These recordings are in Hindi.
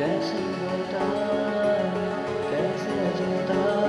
कैसे होता कैसे अजनता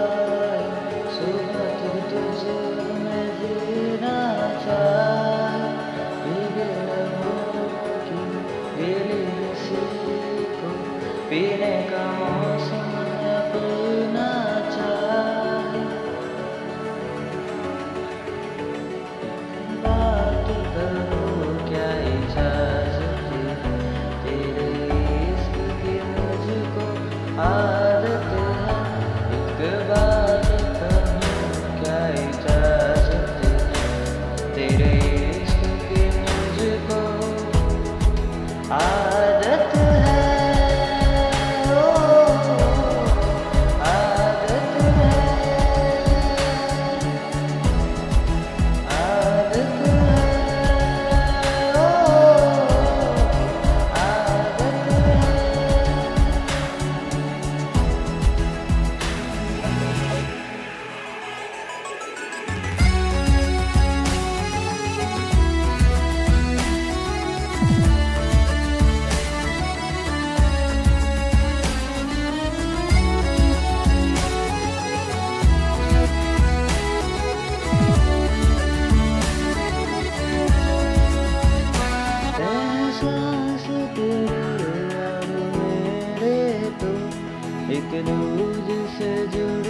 के लोग से जुड़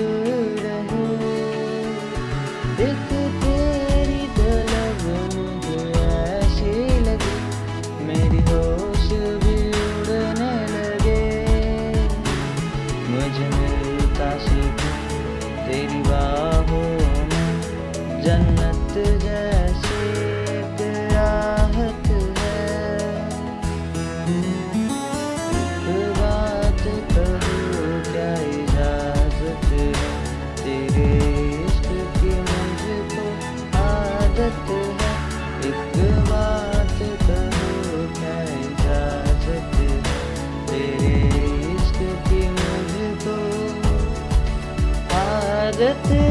रहे। देख तेरी मुझे ऐसी लगी, मेरी होश भी उड़ने लगे। मुझे मिलता सुख तेरी बाहों में, जन्नत जैसी it.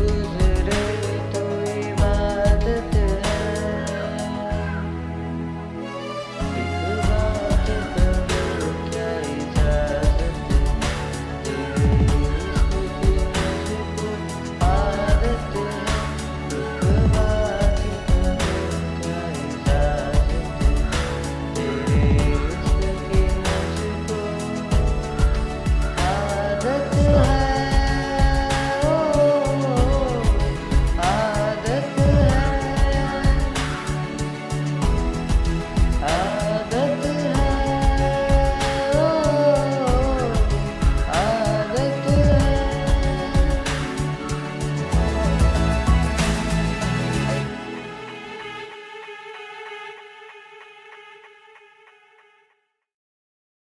Yeah.